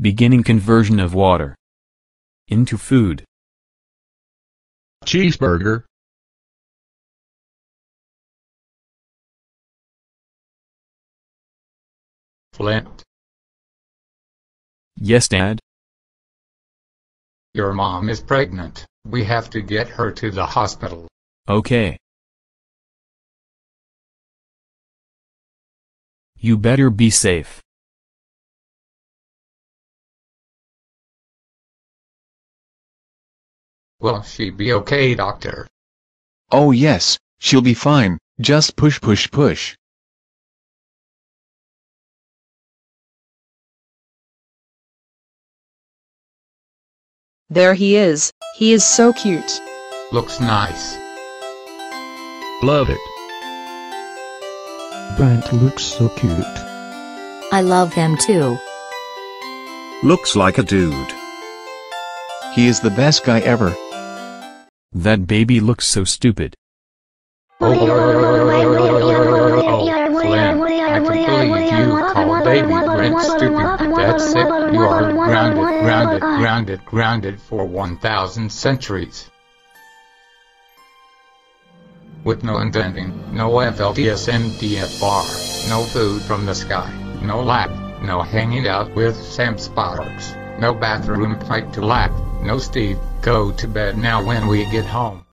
Beginning conversion of water into food. Cheeseburger. Flint, Yes, Dad? your mom is pregnant. We have to get her to the hospital. Okay. You better be safe. Will she be okay, doctor? Oh yes, she'll be fine, just push push push. There he is, he is so cute. Looks nice. Love it. Brent looks so cute. I love him too. Looks like a dude. He is the best guy ever. That baby looks so stupid. Oh, I can't believe you call baby stupid. That's it. You are grounded, grounded, grounded, grounded for 1,000 centuries. With no inventing, no FLDSMDF bar, no food from the sky, no lab, no hanging out with Sam Sparks, no bathroom pipe to lap, no Steve, go to bed now when we get home.